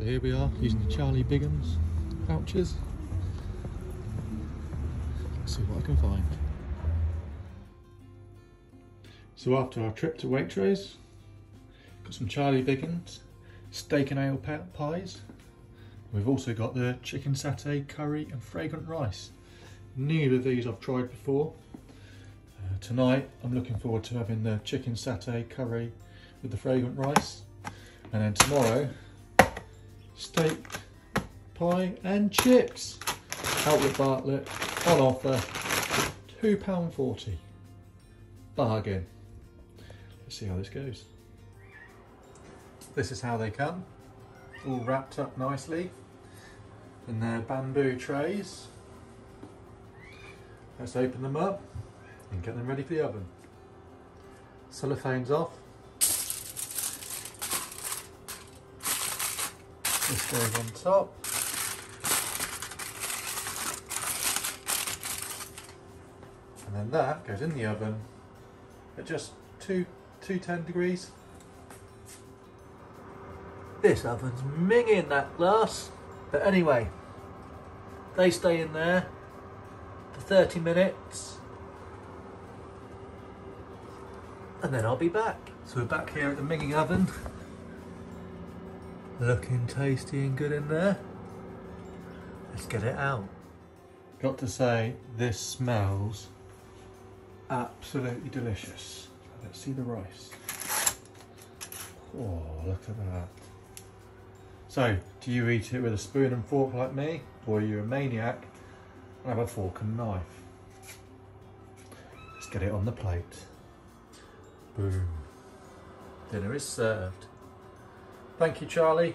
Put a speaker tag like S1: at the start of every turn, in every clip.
S1: So here we are using the Charlie Bigham's pouches. Let's see what I can find. So after our trip to Waitrose, got some Charlie Bigham's, steak and ale pies. We've also got the chicken satay, curry and fragrant rice. Neither of these I've tried before. Uh, tonight I'm looking forward to having the chicken satay curry with the fragrant rice. And then tomorrow, steak, pie and chips. Outlet Bartlett on offer, £2.40. Bargain. Let's see how this goes. This is how they come, all wrapped up nicely in their bamboo trays. Let's open them up and get them ready for the oven. Cellophane's off. This goes on top. And then that goes in the oven at just two, 210 degrees. This oven's minging that glass. But anyway, they stay in there for 30 minutes and then I'll be back. So we're back here at the minging oven. Looking tasty and good in there. Let's get it out. Got to say, this smells absolutely delicious. Let's see the rice. Oh, look at that. So, do you eat it with a spoon and fork like me, or are you a maniac and have a fork and knife? Let's get it on the plate. Boom. Dinner is served. Thank you, Charlie.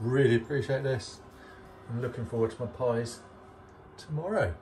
S1: Really appreciate this. I'm looking forward to my pies tomorrow.